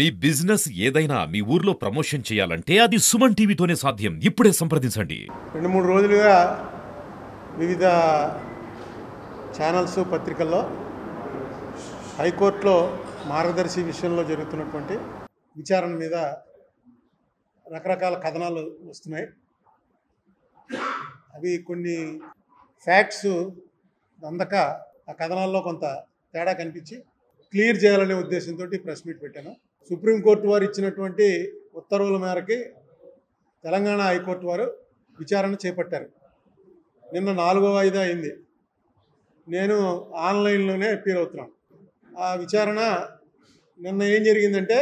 మీ business ఏదైనా మీ ఊర్లో promotion చేయాలంటే అది సుమన్ టీవీతోనే సాధ్యం. ఇప్పుడే సంప్రదించండి. రెండు మూడు రోజులుగా వివిధ ఛానల్స్ పత్రికల్లో హైకోర్టులో మార్గదర్శి విషయంలో జరుగుతున్నటువంటి విచారణ మీద రకరకాల కథనాలు వస్తున్నాయి. అవి కొన్ని ఫ్యాక్ట్స్ అందక ఆ కథనాల్లో కొంత తేడా కనిపించి క్లియర్ చేయాలనే ఉద్దేశంతో ప్రెస్ మీట్ పెట్టాను. సుప్రీంకోర్టు వారు ఇచ్చినటువంటి ఉత్తర్వుల మేరకి తెలంగాణ హైకోర్టు వారు విచారణ చేపట్టారు. నిన్న నాలుగో వాయిదా అయింది. నేను ఆన్లైన్లోనే అపీర్ అవుతున్నాను. ఆ విచారణ నిన్న ఏం జరిగిందంటే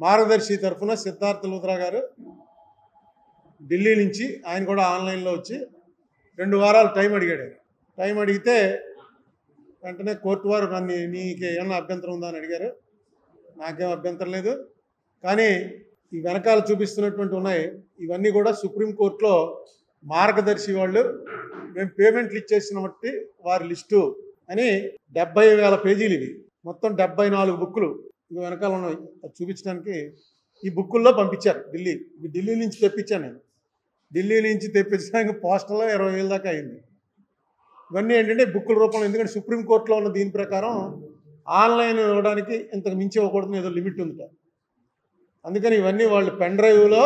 మార్గదర్శి తరఫున సిద్ధార్థ లూత్రా గారు ఢిల్లీ నుంచి ఆయన కూడా ఆన్లైన్లో వచ్చి రెండు వారాలు టైం అడిగాడు. టైం అడిగితే వెంటనే కోర్టు వారు నన్ను నీకు ఏమన్నా అభ్యంతరం ఉందా అని అడిగారు. నాకేం అభ్యంతరం లేదు. కానీ ఈ వెనకాల చూపిస్తున్నటువంటి ఉన్నాయి. ఇవన్నీ కూడా సుప్రీంకోర్టులో మార్గదర్శి వాళ్ళు మేము పేమెంట్లు ఇచ్చేసిన బట్టి వారి లిస్టు అని డెబ్బై వేల పేజీలు ఇవి. మొత్తం డెబ్బై నాలుగు బుక్కులు ఇవి వెనకాల ఉన్నాయి. అది చూపించడానికి ఈ బుక్కుల్లో పంపించారు ఢిల్లీ. ఇవి ఢిల్లీ నుంచి తెప్పించాను నేను. ఢిల్లీ నుంచి తెప్పించడానికి పోస్టల్లో ఇరవై వేల దాకా అయింది. ఇవన్నీ ఏంటంటే బుక్కుల రూపంలో. ఎందుకంటే సుప్రీంకోర్టులో ఉన్న దీని ప్రకారం ఆన్లైన్ ఇవ్వడానికి ఇంతకు మించి ఇవ్వకూడదు ఏదో లిమిట్ ఉందిట. అందుకని ఇవన్నీ వాళ్ళు పెన్ డ్రైవ్లో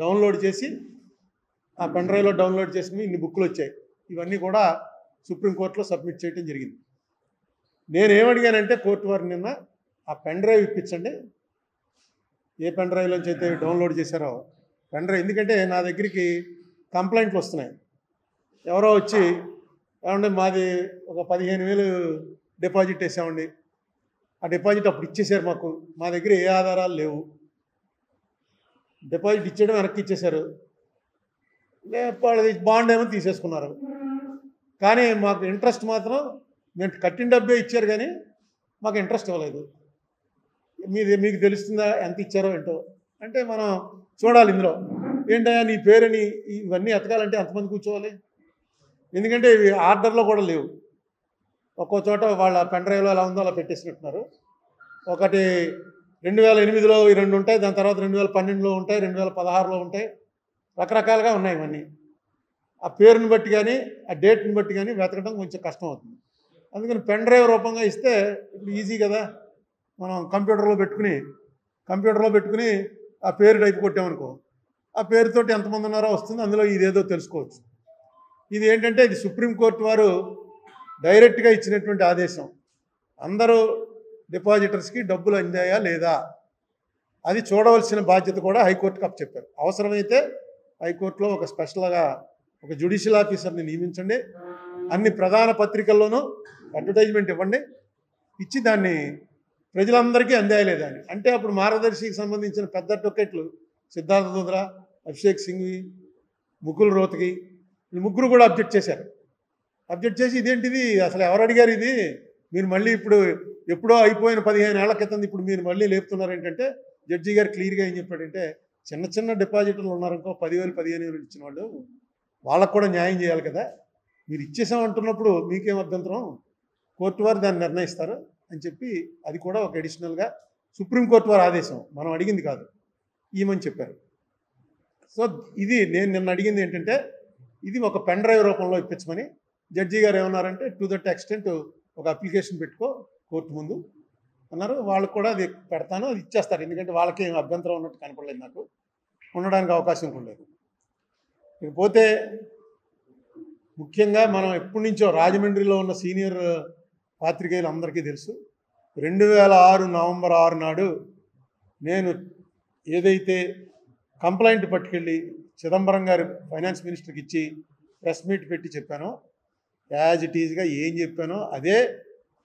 డౌన్లోడ్ చేసి ఆ పెన్ డ్రైవ్లో డౌన్లోడ్ చేసి ఇన్ని బుక్లు వచ్చాయి. ఇవన్నీ కూడా సుప్రీంకోర్టులో సబ్మిట్ చేయడం జరిగింది. నేను ఏమడిగానంటే కోర్టు వారిని నిన్న ఆ పెన్ డ్రైవ్ ఇప్పించండి. ఏ పెన్ డ్రైవ్లోంచి అయితే డౌన్లోడ్ చేశారో పెన్ డ్రైవ్. ఎందుకంటే నా దగ్గరికి కంప్లైంట్లు వస్తున్నాయి. ఎవరో వచ్చి ఏమంటే మాది ఒక పదిహేను వేలు డిపాజిట్ వేసామండి. ఆ డిపాజిట్ అప్పుడు ఇచ్చేసారు మాకు. మా దగ్గర ఏ ఆధారాలు లేవు. డిపాజిట్ ఇచ్చేయడం వెనక్కి ఇచ్చేశారు. లే వాళ్ళది బాండ్ ఏమో తీసేసుకున్నారు. కానీ మాకు ఇంట్రెస్ట్ మాత్రం మేము కట్టిన డబ్బే ఇచ్చారు కానీ మాకు ఇంట్రెస్ట్ ఇవ్వలేదు. మీది మీకు తెలుస్తుందా ఎంత ఇచ్చారో ఏంటో. అంటే మనం చూడాలి ఇందులో. ఏంటయ్యా నీ పేరుని ఇవన్నీ ఎతకాలంటే ఎంతమంది కూర్చోవాలి? ఎందుకంటే ఇవి ఆర్డర్లో కూడా లేవు. ఒక్కో చోట వాళ్ళ పెన్ డ్రైవ్లో ఎలా ఉందో అలా పెట్టేసినట్టున్నారు. ఒకటి రెండు వేల ఎనిమిదిలో ఈ రెండు ఉంటాయి దాని తర్వాత రెండు వేల పన్నెండులో ఉంటాయి రెండు వేల పదహారులో ఉంటాయి. రకరకాలుగా ఉన్నాయి ఇవన్నీ. ఆ పేరుని బట్టి కానీ ఆ డేట్ని బట్టి కానీ వెతకడం కొంచెం కష్టం అవుతుంది. అందుకని పెన్ డ్రైవ్ రూపంగా ఇస్తే ఇప్పుడు ఈజీ కదా. మనం కంప్యూటర్లో పెట్టుకుని కంప్యూటర్లో పెట్టుకుని ఆ పేరు టైప్ కొట్టామనుకో ఆ పేరుతోటి ఎంతమంది ఉన్నారో వస్తుంది. అందులో ఇదేదో తెలుసుకోవచ్చు. ఇది ఏంటంటే ఇది సుప్రీంకోర్టు వారు డైరెక్ట్గా ఇచ్చినటువంటి ఆదేశం. అందరూ డిపాజిటర్స్కి డబ్బులు అందాయా లేదా? అది చూడవలసిన బాధ్యత కూడా హైకోర్టుకి అప్పచెప్పారు అవసరమైతే హైకోర్టులో ఒక స్పెషల్గా ఒక జ్యుడిషియల్ ఆఫీసర్ని నియమించండి. అన్ని ప్రధాన పత్రికల్లోనూ అడ్వర్టైజ్మెంట్ ఇవ్వండి. ఇచ్చి దాన్ని ప్రజలందరికీ అందాయలేదాన్ని అంటే అప్పుడు మార్గదర్శికి సంబంధించిన పెద్ద టొకెట్లు సిద్ధార్థ దుద్రా అభిషేక్ సింఘ్వి ముకుల్ రోత్కి ఈ ముగ్గురు కూడా అబ్జెక్ట్ చేశారు. అబ్జెక్ట్ చేసి ఇదేంటిది? అసలు ఎవరు అడిగారు ఇది? మీరు మళ్ళీ ఇప్పుడు ఎప్పుడో అయిపోయిన పదిహేను ఏళ్ళ క్రితం ఇప్పుడు మీరు మళ్ళీ లేపుతున్నారు ఏంటంటే జడ్జి గారు క్లియర్గా ఏం చెప్పాడంటే చిన్న చిన్న డిపాజిటర్లు ఉన్నారనుకో పదివేలు పదిహేను వేలు ఇచ్చిన వాళ్ళు వాళ్ళకు కూడా న్యాయం చేయాలి కదా. మీరు ఇచ్చేసామంటున్నప్పుడు మీకేం అభ్యంతరం? కోర్టు వారు దాన్ని నిర్ణయిస్తారు అని చెప్పి అది కూడా ఒక అడిషనల్గా సుప్రీంకోర్టు వారి ఆదేశం. మనం అడిగింది కాదు. ఈమని చెప్పారు. సో ఇది నేను నిన్న అడిగింది ఏంటంటే ఇది ఒక పెన్ డ్రైవ్ రూపంలో ఇప్పించమని జడ్జి గారు ఏమన్నారంటే టు దట్ ఎక్స్టెంట్ ఒక అప్లికేషన్ పెట్టుకో కోర్టు ముందు అన్నారు. వాళ్ళకు కూడా అది పెడతాను అది ఇచ్చేస్తారు. ఎందుకంటే వాళ్ళకి ఏం అభ్యంతరం ఉన్నట్టు కనపడలేదు నాకు. ఉండడానికి అవకాశం కూడా లేదు. ఇకపోతే ముఖ్యంగా మనం ఎప్పటి నుంచో రాజమండ్రిలో ఉన్న సీనియర్ పాత్రికేయులు అందరికీ తెలుసు. రెండు వేల ఆరు నవంబర్ ఆరు నాడు నేను ఏదైతే కంప్లైంట్ పట్టుకెళ్ళి చిదంబరం గారు ఫైనాన్స్ మినిస్టర్కి ఇచ్చి ప్రెస్ మీట్ పెట్టి చెప్పానో యాజ్ ఇట్ ఈజ్గా ఏం చెప్పానో అదే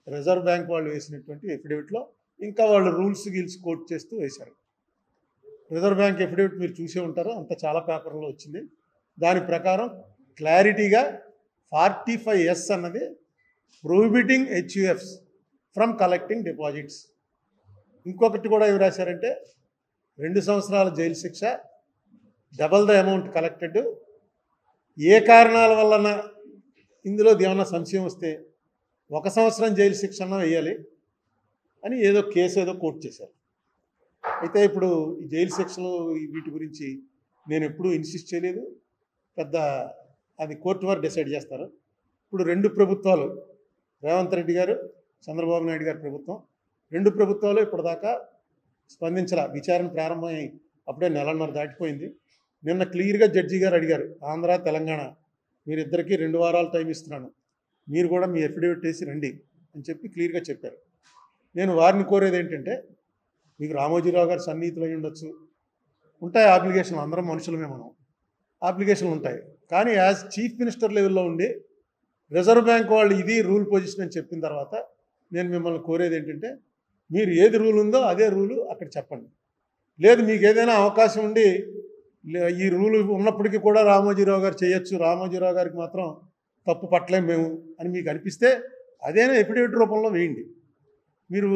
రిజర్వ్ బ్యాంక్ వాళ్ళు వేసినటువంటి ఎఫిడవిట్లో ఇంకా వాళ్ళు రూల్స్ గీల్స్ కోట్ చేస్తూ వేశారు. రిజర్వ్ బ్యాంక్ ఎఫిడవిట్ మీరు చూసే ఉంటారు? అంత చాలా పేపర్లో వచ్చింది. దాని ప్రకారం క్లారిటీగా ఫార్టీ ఫైవ్ ఎస్ అన్నది prohibiting HUFs from collecting deposits. ఇంకొకటి కూడా ఏమి రాశారంటే రెండు సంవత్సరాల జైలు శిక్ష డబల్ ద అమౌంట్ కలెక్టెడ్. ఏ కారణాల వలన ఇందులో ఏమైనా సంశయం వస్తే ఒక సంవత్సరం జైలు శిక్షణ వేయాలి అని ఏదో కేసు ఏదో కోర్టు చేశారు. అయితే ఇప్పుడు ఈ జైలు శిక్షలు వీటి గురించి నేను ఎప్పుడూ ఇన్సిస్ట్ చేయలేదు. పెద్ద అది కోర్టు వారు డిసైడ్ చేస్తారు. ఇప్పుడు రెండు ప్రభుత్వాలు రేవంత్ రెడ్డి గారు చంద్రబాబు నాయుడు గారి ప్రభుత్వం రెండు ప్రభుత్వాలు ఇప్పటిదాకా స్పందించాల. విచారణ ప్రారంభమై అప్పుడే నెలన్నర దాటిపోయింది. నిన్న క్లియర్గా జడ్జి గారు అడిగారు ఆంధ్ర తెలంగాణ మీరిద్దరికీ రెండు వారాలు టైం ఇస్తున్నాను. మీరు కూడా మీ ఎఫిడేవిట్ వేసి రండి అని చెప్పి క్లియర్గా చెప్పారు. నేను వారిని కోరేది ఏంటంటే మీకు రామోజీరావు గారు సన్నిహితులు అయి ఉండొచ్చు. ఉంటాయి అప్లికేషన్లు అందరం మనుషులమే మనం. అప్లికేషన్లు ఉంటాయి. కానీ యాజ్ చీఫ్ మినిస్టర్ లెవెల్లో ఉండి రిజర్వ్ బ్యాంక్ వాళ్ళు ఇది రూల్ పొజిషన్ అని చెప్పిన తర్వాత నేను మిమ్మల్ని కోరేది ఏంటంటే మీరు ఏది రూల్ ఉందో అదే రూలు అక్కడ చెప్పండి. లేదు మీకు ఏదైనా అవకాశం ఉండి ఈ రూల్ ఉన్నప్పటికీ కూడా రామోజీరావు గారు చేయొచ్చు. రామోజీరావు గారికి మాత్రం తప్పు పట్టలేం మేము అని మీకు అనిపిస్తే అదేనా ఎఫిడేవిట్ రూపంలో వేయండి. మీరు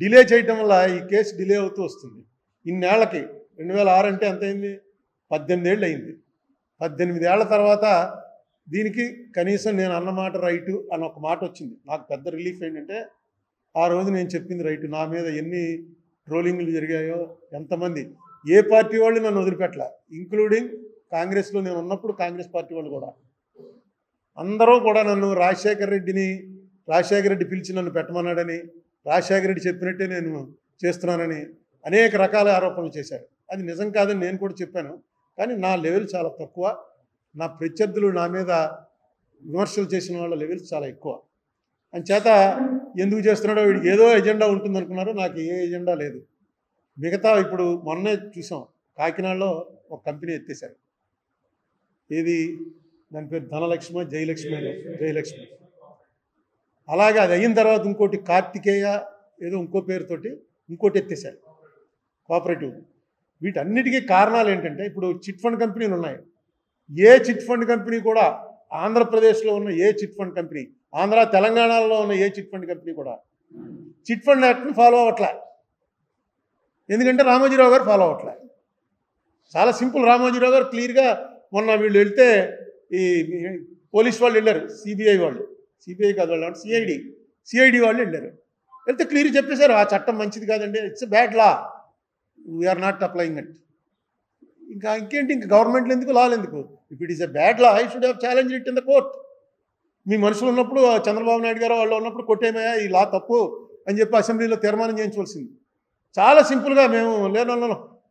డిలే చేయటం వల్ల ఈ కేసు డిలే అవుతూ వస్తుంది. ఇన్నేళ్ళకి రెండు వేల ఆరు అంటే ఎంత అయింది పద్దెనిమిది ఏళ్ళు అయింది. పద్దెనిమిది ఏళ్ళ తర్వాత దీనికి కనీసం నేను అన్నమాట రైటు అని ఒక మాట వచ్చింది. నాకు పెద్ద రిలీఫ్ ఏంటంటే ఆ రోజు నేను చెప్పింది రైటు. నా మీద ఎన్ని ట్రోలింగ్లు జరిగాయో ఎంతమంది ఏ పార్టీ వాళ్ళు నన్ను వదిలిపెట్టలే? ఇంక్లూడింగ్ కాంగ్రెస్లో నేను ఉన్నప్పుడు కాంగ్రెస్ పార్టీ వాళ్ళు కూడా. అందరూ కూడా నన్ను రాజశేఖర రెడ్డిని రాజశేఖర రెడ్డి పిలిచి నన్ను పెట్టమన్నాడని రాజశేఖర రెడ్డి చెప్పినట్టే నేను చేస్తున్నానని అనేక రకాల ఆరోపణలు చేశారు. అది నిజం కాదని నేను కూడా చెప్పాను. కానీ నా లెవెల్ చాలా తక్కువ. నా ప్రత్యర్థులు నా మీద విమర్శలు చేసిన వాళ్ళ లెవెల్స్ చాలా ఎక్కువ. చేత ఎందుకు చేస్తున్నాడో వీడికి ఏదో ఎజెండా ఉంటుంది అనుకున్నారు నాకు ఏ ఎజెండా లేదు. మిగతా ఇప్పుడు మొన్నే చూసాం కాకినాడలో ఒక కంపెనీ ఎత్తేసారు ఏది? దాని పేరు ధనలక్ష్మి జయలక్ష్మి జయలక్ష్మి. అలాగే అది అయిన తర్వాత ఇంకోటి కార్తికేయ ఏదో ఇంకో పేరుతోటి ఇంకోటి ఎత్తేసారు కోఆపరేటివ్. వీటన్నిటికీ కారణాలు ఏంటంటే ఇప్పుడు చిట్ ఫండ్ కంపెనీలు ఉన్నాయి. ఏ చిట్ ఫండ్ కంపెనీ కూడా ఆంధ్రప్రదేశ్లో ఉన్న ఏ చిట్ ఫండ్ కంపెనీ ఆంధ్ర తెలంగాణలో ఉన్న ఏ చిట్ ఫండ్ కంపెనీ కూడా చిట్ ఫండ్ యాక్ట్ని ఫాలో అవ్వట్లే. ఎందుకంటే రామోజీరావు గారు ఫాలో అవట్లే. చాలా సింపుల్ రామోజీరావు గారు క్లియర్గా మొన్న వీళ్ళు వెళ్తే ఈ పోలీస్ వాళ్ళు వెళ్ళారు సిబిఐ వాళ్ళు. సిబిఐ కాదు వాళ్ళు సిఐడి సిఐడి వాళ్ళు వెళ్ళారు. వెళ్తే క్లియర్ చెప్పేశారు ఆ చట్టం మంచిది కాదండి it's bad law we are not applying at ఇంకా ఇంకేంటి? ఇంకా గవర్నమెంట్లు ఎందుకు? లాలు ఎందుకు? If it is a bad law I should have challenge it in the court మీ మనుషులు ఉన్నప్పుడు చంద్రబాబు నాయుడు గారు వాళ్ళు ఉన్నప్పుడు కొట్టేమయ్యా ఈ లా తప్పు అని చెప్పి అసెంబ్లీలో తీర్మానం చేయించవలసింది. చాలా సింపుల్గా మేము లేను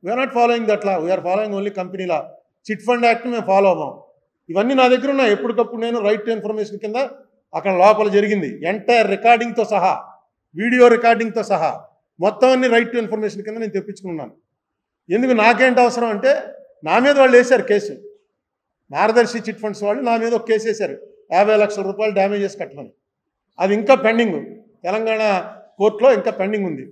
we are not following that law we are following only company law chit fund act మేము ఫాలో అవ్వం. ఇవన్నీ నా దగ్గర ఉన్నాయి. ఎప్పటికప్పుడు నేను రైట్ టు ఇన్ఫర్మేషన్ కింద అక్కడ లోపల జరిగింది. ఎంటైర్ రికార్డింగ్తో సహా వీడియో రికార్డింగ్తో సహా మొత్తం అన్ని రైట్ టు ఇన్ఫర్మేషన్ కింద నేను తెప్పించుకున్నాను. ఎందుకు నాకేంటి అవసరం అంటే నా మీద వాళ్ళు వేశారు కేసు. మార్గదర్శి చిట్ ఫండ్స్ వాళ్ళు నా మీద ఒక కేసు వేశారు. యాభై లక్షల రూపాయలు డ్యామేజెస్ కట్టమని. అది ఇంకా పెండింగ్. తెలంగాణ కోర్టులో ఇంకా పెండింగ్ ఉంది.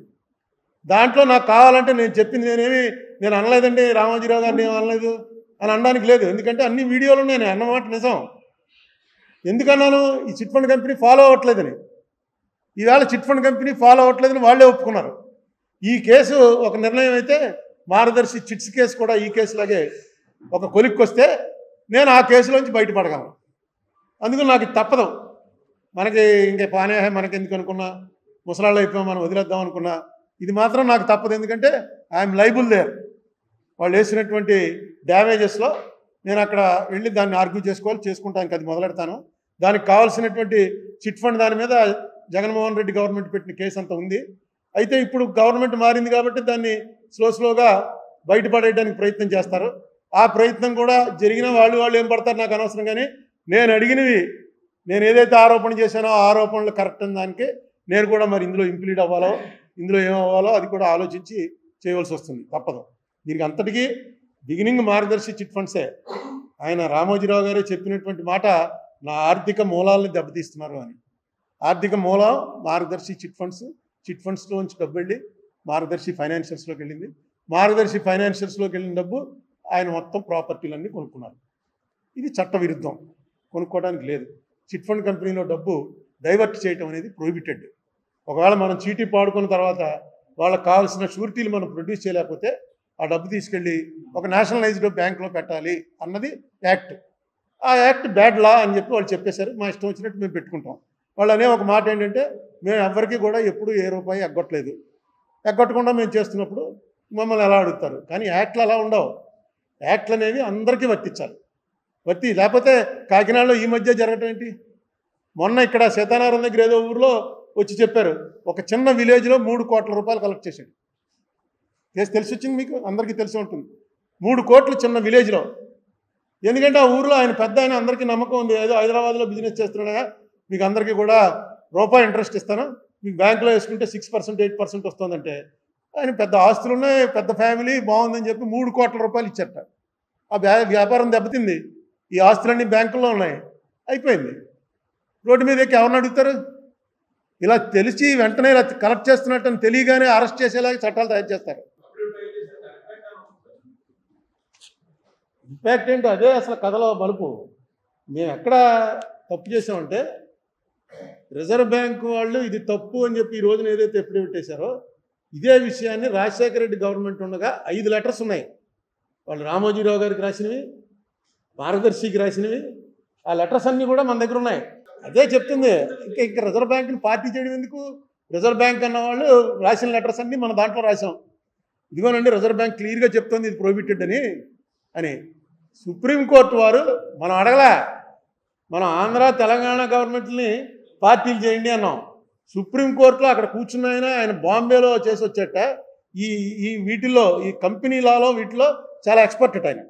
దాంట్లో నాకు కావాలంటే నేను చెప్పింది నేనేమి నేను అనలేదండి రామోజీరావు గారిని ఏం అనలేదు అని అనడానికి లేదు. ఎందుకంటే అన్ని వీడియోలు నేను అన్నమాట నిజం. ఎందుకన్నాను? ఈ చిట్ ఫండ్ కంపెనీ ఫాలో అవ్వట్లేదని. ఈవేళ చిట్ ఫండ్ కంపెనీ ఫాలో అవ్వట్లేదని వాళ్ళే ఒప్పుకున్నారు. ఈ కేసు ఒక నిర్ణయం అయితే మార్గదర్శి చిట్స్ కేసు కూడా ఈ కేసులాగే ఒక కొలిక్కొస్తే నేను ఆ కేసులోంచి బయటపడగలను. అందుకు నాకు తప్పదు. మనకి ఇంకే పానే మనకి ఎందుకు అనుకున్నా? ముసలాళ్ళు అయిపోయాం మనం వదిలేద్దాం అనుకున్నా? ఇది మాత్రం నాకు తప్పదు. ఎందుకంటే ఐఎమ్ లైబుల్ దేర్ వాళ్ళు వేసినటువంటి డ్యామేజెస్లో నేను అక్కడ వెళ్ళి దాన్ని ఆర్గ్యూ చేసుకోవాలి చేసుకుంటానికి అది మొదలెడతాను. దానికి కావాల్సినటువంటి చిట్ ఫండ్ దాని మీద జగన్మోహన్ రెడ్డి గవర్నమెంట్ పెట్టిన కేసు అంత ఉంది. అయితే ఇప్పుడు గవర్నమెంట్ మారింది కాబట్టి దాన్ని స్లో స్లోగా బయటపడేయడానికి ప్రయత్నం చేస్తారు. ఆ ప్రయత్నం కూడా జరిగిన వాళ్ళు వాళ్ళు ఏం పడతారు నాకు అనవసరం కానీ నేను అడిగినవి నేను ఏదైతే ఆరోపణ చేశానో ఆ ఆరోపణలు కరెక్ట్ అని దానికి నేను కూడా మరి ఇందులో ఇంప్లీడ్ అవ్వాలో ఇందులో ఏం అవ్వాలో అది కూడా ఆలోచించి చేయవలసి వస్తుంది. తప్పదు. దీనికి అంతటికీ బిగినింగ్ మార్గదర్శి చిట్ ఫండ్సే. ఆయన రామోజీరావు గారే చెప్పినటువంటి మాట నా ఆర్థిక మూలాలను దెబ్బతీస్తున్నారు అని. ఆర్థిక మూలం మార్గదర్శి చిట్ ఫండ్స్ చిట్ ఫండ్స్లోంచి డబ్బు వెళ్ళి మార్గదర్శి ఫైనాన్షియల్స్లోకి వెళ్ళింది. మార్గదర్శి ఫైనాన్షియల్స్లోకి వెళ్ళిన డబ్బు ఆయన మొత్తం ప్రాపర్టీలన్నీ కొనుక్కున్నారు. ఇది చట్టవిరుద్ధం. కొనుక్కోవడానికి లేదు. చిట్ ఫండ్ కంపెనీలో డబ్బు డైవర్ట్ చేయటం అనేది ప్రొహిబిటెడ్. ఒకవేళ మనం చీటీ పాడుకున్న తర్వాత వాళ్ళకి కావాల్సిన షూరిటీలు మనం ప్రొడ్యూస్ చేయలేకపోతే ఆ డబ్బు తీసుకెళ్ళి ఒక నేషనలైజ్డ్ బ్యాంక్లో పెట్టాలి అన్నది యాక్ట్ ఆ యాక్ట్ బ్యాడ్ లా అని చెప్పి వాళ్ళు చెప్పేశారు. మా ఇష్టం వచ్చినట్టు మేము పెట్టుకుంటాం. వాళ్ళు అనే ఒక మాట ఏంటంటే మేము ఎవరికి కూడా ఎప్పుడు ఏ రూపాయి ఎగ్గొట్టలేదు. ఎగ్గొట్టకుండా మేము చేస్తున్నప్పుడు మమ్మల్ని ఎలా అడుగుతారు? కానీ యాక్ట్లు అలా ఉండవు. యాక్ట్లు అనేవి అందరికీ వర్తించాలి. వర్తి లేకపోతే కాకినాడలో ఈ మధ్య జరగటం ఏంటి? మొన్న ఇక్కడ సీతానారాయణ దగ్గర ఏదో ఊర్లో వచ్చి చెప్పారు ఒక చిన్న విలేజ్లో మూడు కోట్ల రూపాయలు కలెక్ట్ చేశాడు. కేసు తెలిసి వచ్చింది మీకు? అందరికీ తెలిసి ఉంటుంది. మూడు కోట్లు చిన్న విలేజ్లో. ఎందుకంటే ఆ ఊర్లో ఆయన పెద్ద ఆయన అందరికీ నమ్మకం ఉంది. ఏదో హైదరాబాద్లో బిజినెస్ చేస్తున్నాడా? మీకు అందరికీ కూడా రూపాయి ఇంట్రెస్ట్ ఇస్తాను? మీకు బ్యాంకులో వేసుకుంటే సిక్స్ పర్సెంట్ ఎయిట్ పర్సెంట్ వస్తుందంటే ఆయన పెద్ద ఆస్తులు ఉన్నాయి పెద్ద ఫ్యామిలీ బాగుందని చెప్పి మూడు కోట్ల రూపాయలు ఇచ్చారట ఆ బ్యా వ్యాపారం దెబ్బతింది. ఈ ఆస్తులన్నీ బ్యాంకుల్లో ఉన్నాయి. అయిపోయింది. రోడ్డు మీద ఎక్కి ఎవరిని అడుగుతారు? ఇలా తెలిసి వెంటనే ఇలా కలెక్ట్ చేస్తున్నట్టు తెలియగానే అరెస్ట్ చేసేలాగా చట్టాలు తయారు చేస్తారు. ఇంపాక్ట్ ఏంటి అదే అసలు కథలో బలుపు మేము ఎక్కడ తప్పు చేసామంటే రిజర్వ్ బ్యాంక్ వాళ్ళు ఇది తప్పు అని చెప్పి ఈ రోజున ఏదైతే ఎప్పుడు పెట్టేశారో ఇదే విషయాన్ని రాజశేఖర రెడ్డి గవర్నమెంట్ ఉండగా ఐదు లెటర్స్ ఉన్నాయి. వాళ్ళు రామోజీరావు గారికి రాసినవి మార్గదర్శికి రాసినవి ఆ లెటర్స్ అన్నీ కూడా మన దగ్గర ఉన్నాయి. అదే చెప్తుంది. ఇంకా ఇంకా రిజర్వ్ బ్యాంకుని పార్టీ చేయడం ఎందుకు? రిజర్వ్ బ్యాంక్ అన్న వాళ్ళు రాసిన లెటర్స్ అన్నీ మన దాంట్లో రాసాం ఇదిగోనండి రిజర్వ్ బ్యాంక్ క్లియర్గా చెప్తుంది ఇది ప్రొహిబిటెడ్ అని. అని సుప్రీంకోర్టు వారు మనం అడగలే. మనం ఆంధ్ర తెలంగాణ గవర్నమెంట్ని పార్టీలు చేయండి అన్నాం. సుప్రీంకోర్టులో అక్కడ కూర్చున్న ఆయన ఆయన బాంబేలో చేసి వచ్చేట. ఈ ఈ వీటిల్లో ఈ కంపెనీ లాలో వీటిలో చాలా ఎక్స్పర్ట్ ఆయన.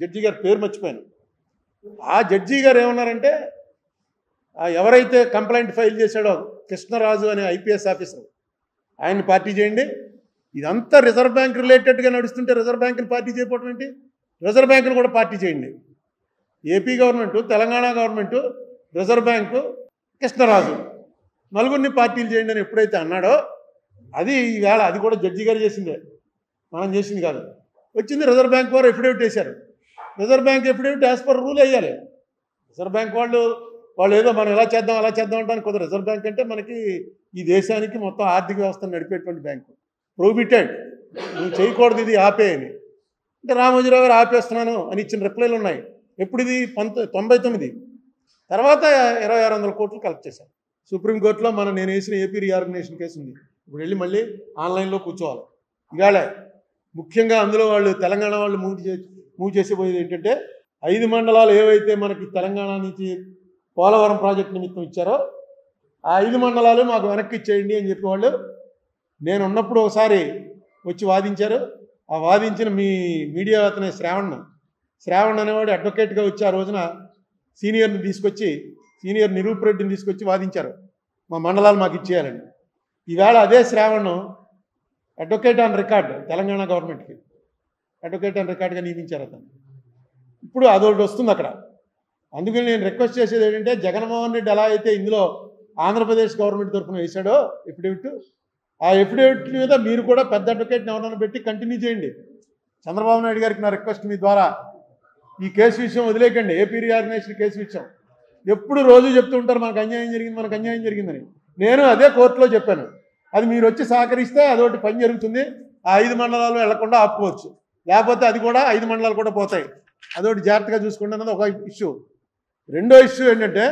జడ్జి గారి పేరు మర్చిపోయాను. ఆ జడ్జి గారు ఏమన్నారంటే ఎవరైతే కంప్లైంట్ ఫైల్ చేశాడో కృష్ణరాజు అనే ఐపీఎస్ ఆఫీసర్ ఆయన్ని పార్టీ చేయండి. ఇదంతా రిజర్వ్ బ్యాంక్ రిలేటెడ్గా నడుస్తుంటే రిజర్వ్ బ్యాంక్ని పార్టీ చేయకపోవటం ఏంటి? రిజర్వ్ బ్యాంకును కూడా పార్టీ చేయండి. AP government Telangana government reserve bank Krishnaraju నలుగురిని పార్టీలు చేయండి అని ఎప్పుడైతే అన్నాడో అది ఈవేళ అది కూడా జడ్జి గారు చేసిందే. మనం చేసింది కాదు. వచ్చింది రిజర్వ్ బ్యాంక్ వారు ఎఫిడేవిట్ వేశారు. Reserve bank affidavit as per rule వేయాలి. రిజర్వ్ బ్యాంక్ వాళ్ళు వాళ్ళు ఏదో మనం ఎలా చేద్దాం అలా చేద్దాం అంటానికి కొద్దిగా రిజర్వ్ బ్యాంక్ అంటే మనకి ఈ దేశానికి మొత్తం ఆర్థిక వ్యవస్థను నడిపేటువంటి బ్యాంకు. ప్రొహిబిటెడ్. నువ్వు చేయకూడదు ఇది ఆపే అని. అంటే రామోజీరావు గారు ఆపేస్తున్నాను అని ఇచ్చిన రిప్లైలు ఉన్నాయి. ఎప్పుడు ఇది పంత తొంభై తొమ్మిది. తర్వాత ఇరవై ఆరు వందల కోట్లు కలెక్ట్ చేశాను సుప్రీంకోర్టులో మనం నేను వేసిన ఏపీ రీఆర్గనైజేషన్ కేసు ఉంది. ఇప్పుడు వెళ్ళి మళ్ళీ ఆన్లైన్లో కూర్చోవాలి. ఇవాళ ముఖ్యంగా అందులో వాళ్ళు తెలంగాణ వాళ్ళు మూవ్ చే మూవ్ చేసేపోయేది ఏంటంటే ఐదు మండలాలు ఏవైతే మనకి తెలంగాణ నుంచి పోలవరం ప్రాజెక్ట్ నిమిత్తం ఇచ్చారో ఆ ఐదు మండలాలు మాకు వెనక్కి ఇచ్చేయండి అని చెప్పి వాళ్ళు నేను ఉన్నప్పుడు ఒకసారి వచ్చి వాదించారు. ఆ వాదించిన మీ మీడియా అతనే శ్రావణ్. శ్రావణ్ అనేవాడు అడ్వకేట్గా వచ్చి ఆ రోజున సీనియర్ని తీసుకొచ్చి సీనియర్ నిరూప్ రెడ్డిని తీసుకొచ్చి వాదించారు. మా మండలాలు మాకు ఇచ్చేయాలని. ఈవేళ అదే Shravan advocate on record Telangana గవర్నమెంట్కి అడ్వకేట్ ఆన్ రికార్డ్గా నియమించారు అతను. ఇప్పుడు అదొకటి వస్తుంది అక్కడ. అందుకని నేను రిక్వెస్ట్ చేసేది ఏంటంటే జగన్మోహన్ రెడ్డి ఎలా అయితే ఇందులో ఆంధ్రప్రదేశ్ గవర్నమెంట్ తరఫున వేశాడో ఎఫిడేవిట్ ఆ ఎఫిడేవిట్ మీద మీరు కూడా పెద్ద అడ్వకేట్ని ఎవరైనా పెట్టి కంటిన్యూ చేయండి. చంద్రబాబు నాయుడు గారికి నా రిక్వెస్ట్ మీ ద్వారా. ఈ కేసు విషయం వదిలేకండి ఏపీ రీఆర్గనైజేషన్ కేసు విషయం. ఎప్పుడు రోజు చెప్తూ ఉంటారు మనకు అన్యాయం జరిగింది మనకు అన్యాయం జరిగిందని. నేను అదే కోర్టులో చెప్పాను. అది మీరు వచ్చి సహకరిస్తే అదొకటి పని జరుగుతుంది. ఆ ఐదు మండలాలు వెళ్ళకుండా ఆపుకోవచ్చు. లేకపోతే అది కూడా ఐదు మండలాలు కూడా పోతాయి. అదొకటి జాగ్రత్తగా చూసుకోండి అన్నది ఒక ఇష్యూ రెండో ఇష్యూ ఏంటంటే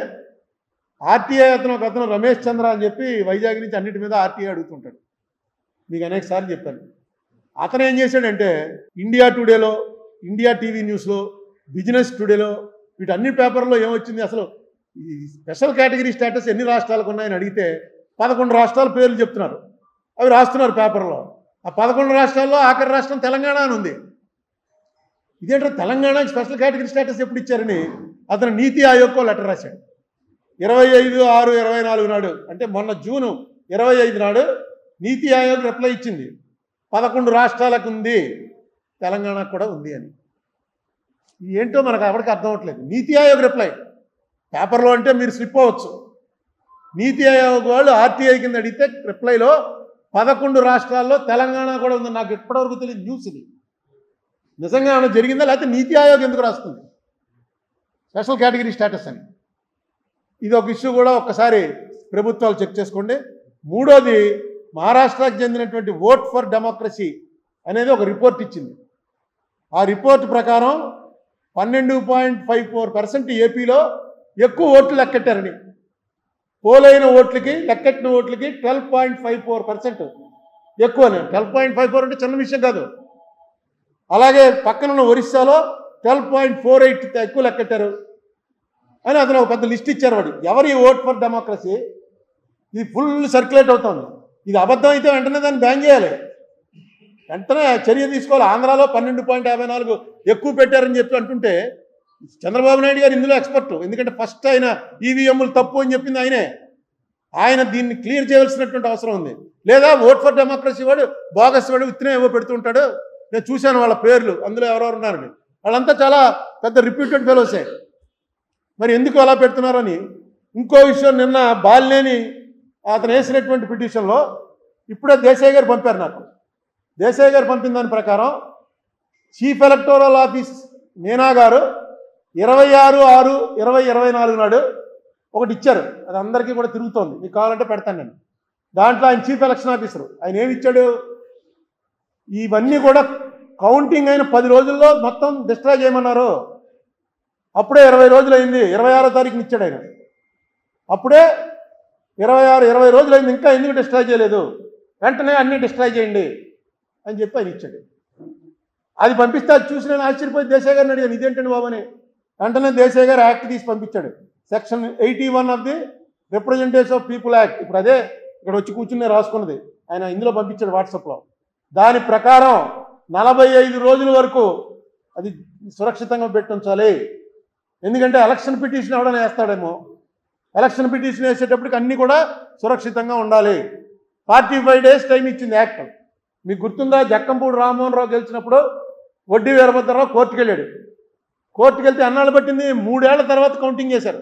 ఆర్టీఐ అతను ఒక అతను రమేష్ చంద్ర అని చెప్పి వైజాగ్ నుంచి అన్నిటి మీద ఆర్టీఐ అడుగుతుంటాడు. మీకు అనేక సార్లు చెప్పాను. అతను ఏం చేశాడంటే ఇండియా టుడేలో ఇండియా టీవీ న్యూస్లో బిజినెస్ టుడేలో వీటన్ని పేపర్లో ఏమొచ్చింది అసలు? ఈ స్పెషల్ కేటగిరీ స్టేటస్ ఎన్ని రాష్ట్రాలకు ఉన్నాయని అడిగితే పదకొండు రాష్ట్రాల పేర్లు చెప్తున్నారు. అవి రాస్తున్నారు పేపర్లో. ఆ పదకొండు రాష్ట్రాల్లో ఆఖరి రాష్ట్రం తెలంగాణ అని ఉంది ఇదేంటో తెలంగాణకి స్పెషల్ కేటగిరీ స్టేటస్ ఎప్పుడు ఇచ్చారని? అతను నీతి ఆయోగ్కో లెటర్ రాశాడు. ఇరవై ఐదు ఆరు ఇరవై నాలుగు నాడు అంటే మొన్న జూను ఇరవై ఐదు నాడు నీతి ఆయోగ్ రిప్లై ఇచ్చింది. పదకొండు రాష్ట్రాలకు ఉంది తెలంగాణకు కూడా ఉంది అని. ఏంటో మనకు ఎవరికి అర్థం అవ్వట్లేదు. నీతి ఆయోగ్ రిప్లై పేపర్లో అంటే మీరు స్లిప్ అవ్వచ్చు. నీతి ఆయోగ్ వాళ్ళు ఆర్టీఐ కింద అడిగితే రిప్లైలో పదకొండు రాష్ట్రాల్లో తెలంగాణ కూడా ఉంది నాకు ఇప్పటివరకు తెలియదు న్యూస్ ఇది. నిజంగా ఏమైనా జరిగిందా? లేకపోతే నీతి ఆయోగ్ ఎందుకు రాస్తుంది? స్పెషల్ కేటగిరీ స్టేటస్ అని. ఇది ఒక ఇష్యూ కూడా ఒక్కసారి ప్రభుత్వాలు చెక్ చేసుకోండి. మూడోది మహారాష్ట్రకు చెందినటువంటి ఓట్ ఫర్ డెమోక్రసీ అనేది ఒక రిపోర్ట్ ఇచ్చింది. ఆ రిపోర్ట్ ప్రకారం పన్నెండు పాయింట్ ఫైవ్ ఫోర్ పర్సెంట్ ఏపీలో ఎక్కువ ఓట్లు లెక్కెట్టారని. పోలైన ఓట్లకి లెక్కెట్టిన ఓట్లకి twelve point five four percent ఎక్కువనే. ట్వెల్వ్ పాయింట్ ఫైవ్ ఫోర్ అంటే చిన్న విషయం కాదు. అలాగే పక్కనున్న ఒరిస్సాలో ట్వెల్వ్ పాయింట్ ఫోర్ ఎయిట్ ఎక్కువ లెక్కెట్టారు అని అతను ఒక పెద్ద లిస్ట్ ఇచ్చారు వాడు. ఎవరి ఓట్ ఫర్ డెమోక్రసీ? ఇది ఫుల్ సర్క్యులేట్ అవుతుంది. ఇది అబద్ధం అయితే వెంటనే దాన్ని బ్యాన్ చేయాలి. వెంటనే చర్య తీసుకోవాలి. ఆంధ్రాలో పన్నెండు పాయింట్ యాభై నాలుగు ఎక్కువ పెట్టారని చెప్పి అంటుంటే చంద్రబాబు నాయుడు గారు ఇందులో ఎక్స్పర్ట్ ఎందుకంటే ఫస్ట్ ఆయన ఈవీఎంలు తప్పు అని చెప్పింది ఆయనే. ఆయన దీన్ని క్లియర్ చేయవలసినటువంటి అవసరం ఉంది. లేదా ఓట్ ఫర్ డెమోక్రసీ వాడు బోగస్ వాడు విత్తనం ఏవో పెడుతుంటాడు నేను చూశాను వాళ్ళ పేర్లు. అందులో ఎవరెవరు ఉన్నారని. వాళ్ళంతా చాలా పెద్ద రిప్యూటెడ్ ఫెలోసే మరి ఎందుకు అలా పెడుతున్నారని? ఇంకో విషయం నిన్న బాలినేని అతను వేసినటువంటి పిటిషన్లో ఇప్పుడే దేశాయ్ గారు పంపారు నాకు. దేశాయ్ గారు పంపిన దాని ప్రకారం చీఫ్ ఎలక్టోరల్ ఆఫీస్ మీనా గారు ఇరవై ఆరు ఆరు ఇరవై ఇరవై నాలుగు నాడు ఒకటి ఇచ్చారు. అది అందరికీ కూడా తిరుగుతోంది. మీకు కావాలంటే పెడతాను నేను. దాంట్లో ఆయన చీఫ్ ఎలక్షన్ ఆఫీసర్. ఆయన ఏమి ఇచ్చాడు? ఇవన్నీ కూడా కౌంటింగ్ అయిన పది రోజుల్లో మొత్తం డిస్ట్రాయ్ చేయమన్నారు. అప్పుడే ఇరవై రోజులు అయింది. ఇరవై ఆరో తారీఖుని ఇచ్చాడు ఆయన. అప్పుడే ఇరవై ఆరు ఇరవై రోజులు అయింది. ఇంకా ఎందుకు డిస్ట్రాయ్ చేయలేదు? వెంటనే అన్నీ డిస్ట్రాయ్ చేయండి అని చెప్పి ఆయన ఇచ్చాడు. అది పంపిస్తే అది చూసి నేను ఆశ్చర్యపోయి దేశాయ్ గారిని అడిగాను ఇదేంటండి బాబు అని. వెంటనే దేశాయ్ గారు యాక్ట్ తీసి పంపించాడు. Section eighty one of the representation of people act. ఇప్పుడు అదే ఇక్కడ వచ్చి కూర్చుని రాసుకున్నది. ఆయన ఇందులో పంపించాడు వాట్సాప్లో. దాని ప్రకారం నలభై ఐదు రోజుల వరకు అది సురక్షితంగా పెట్టించాలి ఎందుకంటే ఎలక్షన్ పిటిషన్ ఎవడైనా వేస్తాడేమో. ఎలక్షన్ పిటిషన్ వేసేటప్పటికి అన్నీ కూడా సురక్షితంగా ఉండాలి. ఫార్టీ ఫైవ్ డేస్ టైం ఇచ్చింది యాక్ట్. మీకు గుర్తుందా? జక్కంపూడి రామ్మోహన్ రావు గెలిచినప్పుడు వడ్డీ వీరభద్రరావు కోర్టుకు వెళ్ళాడు కోర్టుకు వెళ్తే అన్నాళ్ళు పట్టింది? మూడేళ్ళ తర్వాత కౌంటింగ్ చేశారు.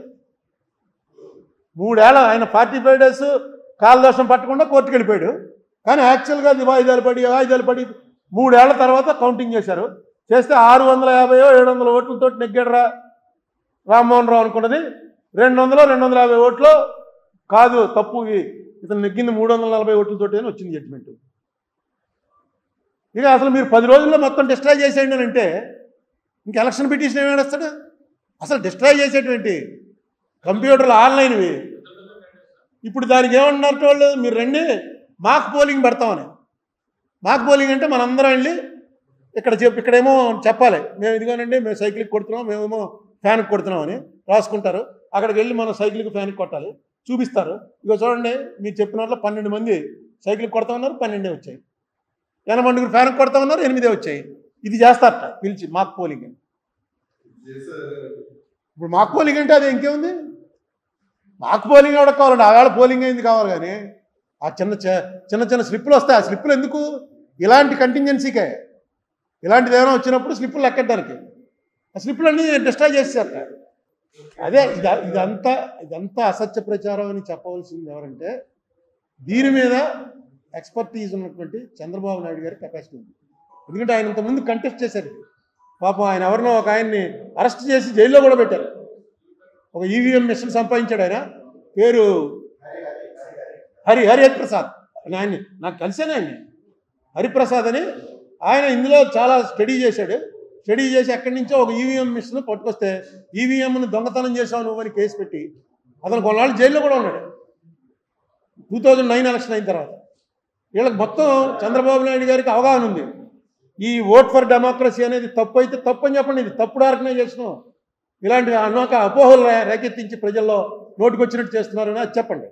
మూడేళ్ళ ఆయన ఫార్టీ ఫైవ్ డేస్ కాలదోషం పట్టకుండా కోర్టుకు వెళ్ళిపోయాడు కానీ యాక్చువల్గా అది వాయిదాలు పడి వాయిదాలు పడి మూడేళ్ళ తర్వాత కౌంటింగ్ చేశారు. చేస్తే ఆరు వందల యాభైయో ఏడు వందల ఓట్లతో నెగ్గాడరా రామ్మోహన్ రావు అనుకున్నది. రెండు వందలు రెండు వందల యాభై ఓట్లు. కాదు తప్పు ఇతను నెగ్గింది మూడు వందల నలభై ఓట్లతోటి అని వచ్చింది జడ్జిమెంట్ ఇక అసలు మీరు పది రోజుల్లో మొత్తం డిస్ట్రాయ్ చేసేయండి అని అంటే ఇంక ఎలక్షన్ పిటిషన్ ఏమి అసలు డిస్ట్రాయ్ చేసేటువంటి కంప్యూటర్లు ఆన్లైన్వి. ఇప్పుడు దానికి ఏమన్నారు వాళ్ళు? మీరు రండి మాకు పోలింగ్ పెడతామని. మాక్ పోలింగ్ అంటే మనందరం వెళ్ళి ఇక్కడ చెప్ ఇక్కడేమో చెప్పాలి. మేము ఇదిగోనండి మేము సైకిల్కి కొడుతున్నాం మేమేమో ఫ్యాన్కి కొడుతున్నామని రాసుకుంటారు. అక్కడికి వెళ్ళి మనం సైకిల్కి ఫ్యాన్కి కొట్టాలి. చూపిస్తారు. ఇగో చూడండి మీరు చెప్పినట్లు పన్నెండు మంది సైకిల్కి కొడతా ఉన్నారు పన్నెండే వచ్చాయి. ఎనభై మందికి ఫ్యాన్కి కొడతా ఉన్నారు ఎనిమిదే వచ్చాయి. ఇది చేస్తారట పిలిచి మాక్ పోలింగ్ ఇప్పుడు మాక్ పోలింగ్ అంటే అది ఇంకేముంది? మాకు పోలింగ్ ఎవడ కావాలండి? ఆవేళ పోలింగ్ అయింది కావాలి కానీ ఆ చిన్న చిన్న చిన్న స్లిప్పులు వస్తాయి. ఆ స్లిప్పులు ఎందుకు? ఇలాంటి కంటింజెన్సీకే ఇలాంటిది ఏమైనా వచ్చినప్పుడు స్లిప్పులు లెక్కడానికి ఆ స్లిప్పులు అన్నీ డిస్ట్రాయ్ చేసేసారట అదే ఇది ఇదంతా ఇదంతా అసత్య ప్రచారం అని చెప్పవలసింది ఎవరంటే దీని మీద ఎక్స్పర్టీస్ ఉన్నటువంటి చంద్రబాబు నాయుడు గారి కెపాసిటీ ఉంది. ఎందుకంటే ఆయన ఇంతకుముందు కంటెస్ట్ చేశారు. పాపం ఆయన ఎవరినో ఒక ఆయన్ని అరెస్ట్ చేసి జైల్లో కూడా పెట్టారు. ఒక ఈవీఎం మిషన్ సంపాదించాడు ఆయన. పేరు హరి హరి హరిప్రసాద్ ఆయన్ని నాకు కలిసాను ఆయన్ని హరిప్రసాద్ అని ఆయన ఇందులో చాలా స్టడీ చేశాడు. స్టడీ చేసి ఎక్కడి నుంచో ఒక ఈవీఎం మిషన్ పట్టుకొస్తే ఈవీఎంను దొంగతనం చేశావు నువ్వు అని కేసు పెట్టి అతను కొన్నాళ్ళు జైల్లో కూడా ఉన్నాడు. టూ థౌజండ్ నైన్ ఎలక్షన్ అయిన తర్వాత. వీళ్ళకి మొత్తం చంద్రబాబు నాయుడు గారికి అవగాహన ఉంది. ఈ ఓట్ ఫర్ డెమోక్రసీ అనేది తప్పు అయితే తప్పు అని చెప్పండి. ఇది తప్పుడు ఆర్గనైజేషను. ఇలాంటి అన్నోక అపోహలు రేకెత్తించి ప్రజల్లో నోటుకొచ్చినట్టు చేస్తున్నారని అది చెప్పండి.